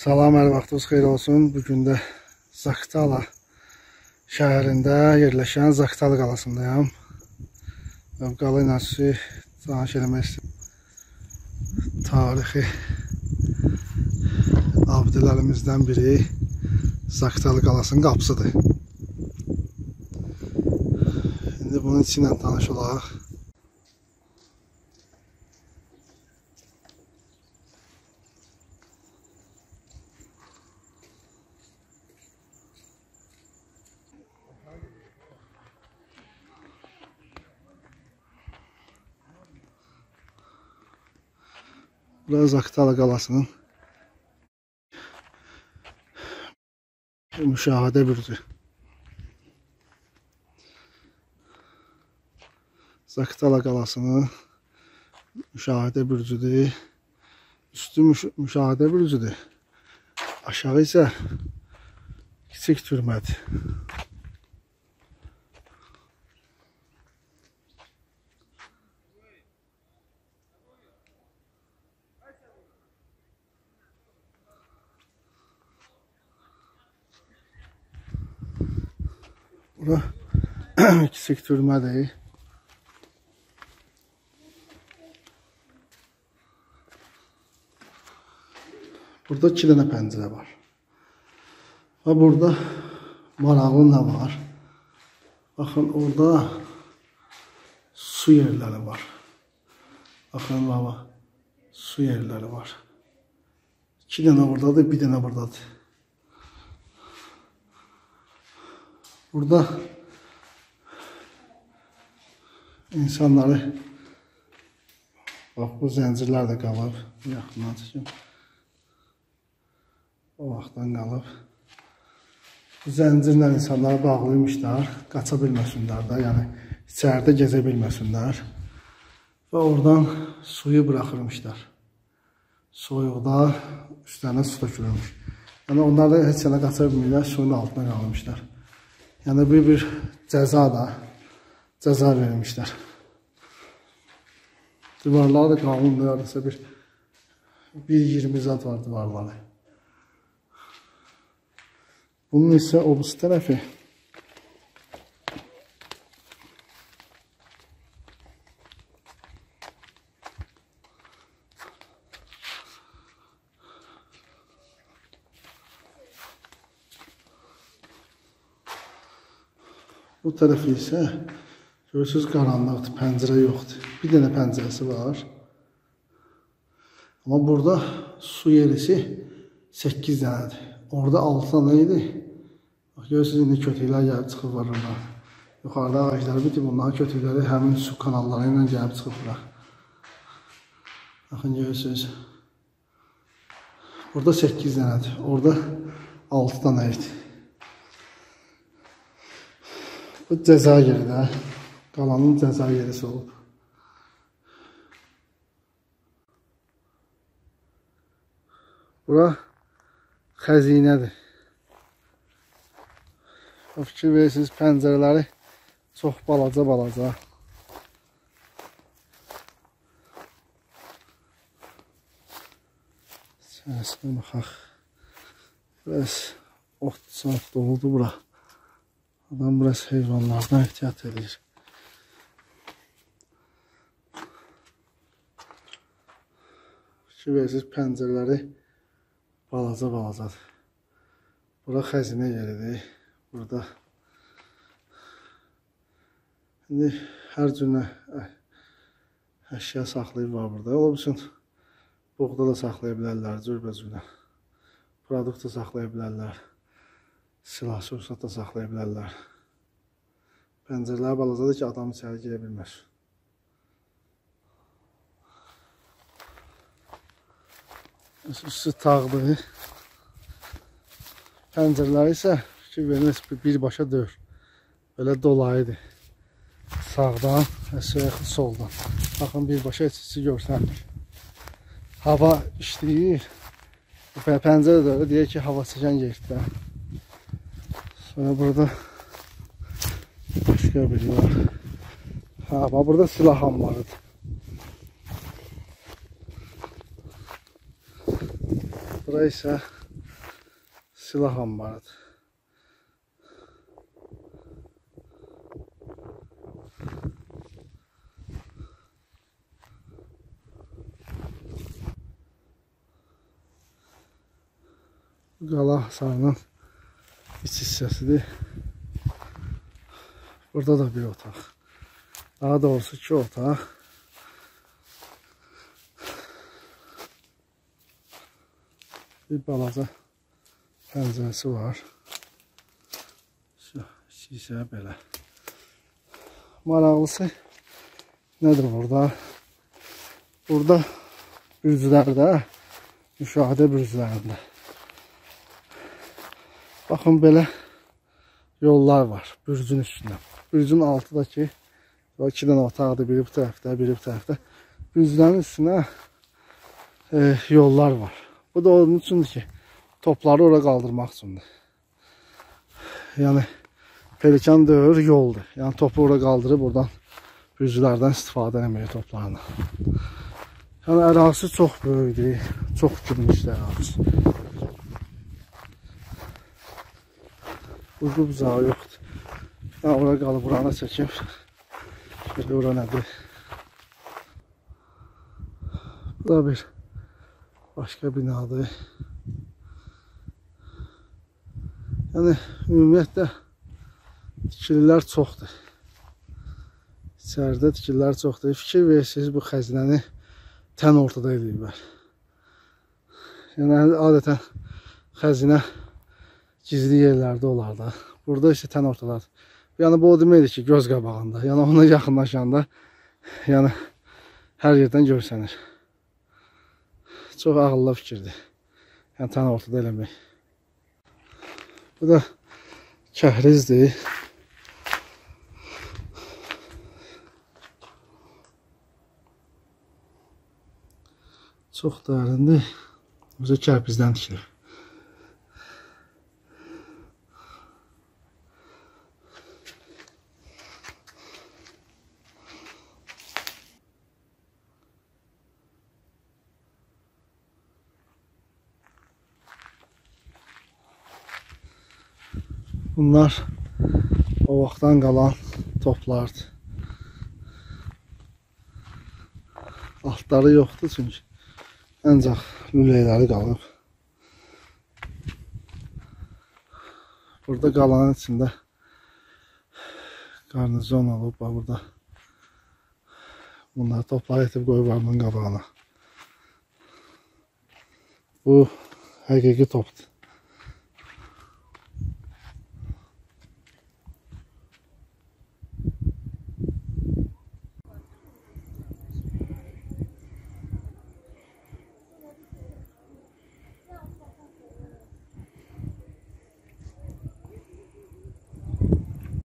Salam, hər vaxtınız xeyir olsun. Bugün də Zaktala şəhərində yerləşən Zaktala qalasındayam. Qala ilə sizi tanış eləmək istəyirəm. Tarixi abidələrimizdən biri Zaktala qalasının qapısıdır. İndi bunun içi ilə tanış olaq. Burası Aktala qalasının müşahidə bürcü. Zaktala qalasının müşahidə bürcüdür. Üstü müş müşahidə bürcüdür. Aşağı isə kiçik türmədir. Bura kiçik türmədir. Burada iki dənə pəncərə var. Və burada maraqlı nə var? Baxın, orada su yerləri var. Baxın, baba, su yerləri var. İki dənə oradadır, bir dənə buradadır. Burada insanları bax bu zəncirlər də qalıb. Yaxından çəkim. O vaxtdan qalıb. Bu zəncirlə insanları bağlaymışlar, qaça bilməsinlər də, yəni içəridə gəzə bilməsinlər. Və oradan suyu buraxırmışlar. Soyuqda üstlərinə su tökülürmüş. Yəni onlar da heç yana qaça bilmirlər, suyun altına qalmışlar. Yəni bir bir cəza da cəza vermişlər. Divarları da qanunlu yarısı bir 1.20 zat var divarları. Bunun isə o bu tərəfi Bu tərəfi isə görürsüz qaranlıqdır, pəncərə yoxdur. Bir dənə pəncərəsi var. Amma burada su yerisi 8 dənədir. Orada 6 dənə idi. Bax görürsüz indi kötüklər gəlib çıxıb var orada. Yuxarıda ağaclar bitib, onların kötükləri həmin su kanalları ilə gəlib çıxıb bura. Baxın görürsüz. Burada 8 dənədir. Orada 6 dənə idi. Bu cəza yeri də. Qalanın cəza yerisi olub. Bura xəzinədir. Fikir verirsiniz pəncərələri çox balaca balaca. Səsinə baxaq. Biraz ot saat doludur bura. Adam biraz heyvanlardan ehtiyat edir. Fikir verirsiniz pəncərələri balaca balacadır. Bura xəzinə yeridir. Burada İndi hər cürünə əşya saxlayıb var burada. Ola bilsin buğda da saxlaya bilərlər, cürbəcürlə. Produkt da saxlaya bilərlər silah sursat da saxlaya bilərlər. Pəncərələr balacadır ki, adam içəri girə bilməz. Üstü tağdır. Pəncərələri isə fikir verilir birbaşa döyür. Belə dolayıdır. Sağdan və yaxud soldan. Baxın birbaşa heç içi görsənmir. Hava işləyir. Pəncərə də deyək ki, hava çəkən yerdə. Sonra burada başka biri var. Ha, bak burada silah ambarıdır. Burası ise silah ambarıdır. Bu qala hasarının iç hissəsidir. Burada da bir otaq. Daha doğrusu iki otaq. Bir balaca pəncərəsi var. Şişə belə. Maraqlısı nədir burada? Burada bürclərdə, müşahidə bürclərində. Baxın belə yollar var bürcün üstündə. Bürcün altındakı o iki dənə otaqdır, biri bu tərəfdə, biri bu tərəfdə. Bürclərin üstünə e, yollar var. Bu da onun üçündür ki, topları ora qaldırmaq üçündür. Yəni pelikan deyil, yoldur. Yəni topu ora qaldırıb buradan bürclərdən istifadə etməyə toplarını. Yəni ərazisi çox böyükdür, çox geniş ərazisi. Uyğu bucağı yoxdur. Yəni ora qalıb buranı çəkib. Belə ora nədir? Bu da bir başqa binadır. Yəni ümumiyyətlə tikililər çoxdur. İçəridə tikililər çoxdur. Fikir versiniz bu xəzinəni tən ortada ediblər. Yəni adətən xəzinə gizli yerlərdə olar da. Burada isə tən ortadadır. Yəni bu o deməkdir ki, göz qabağında. Yəni ona yaxınlaşanda yəni hər yerdən görsənir. Çox ağıllı fikirdir. Yəni tən ortada eləmək. Bu da kəhrizdir. Çox dərindir. Özü kərpizdən tikilir. Bunlar o vaxtdan qalan toplardır. Altları yoxdur çünki. Ancaq lüləkləri qalıb. Burada qalanın içində qarnizon olub. Bax burada bunları toplar etib qoyublar bunun qabağına. Bu həqiqi topdur.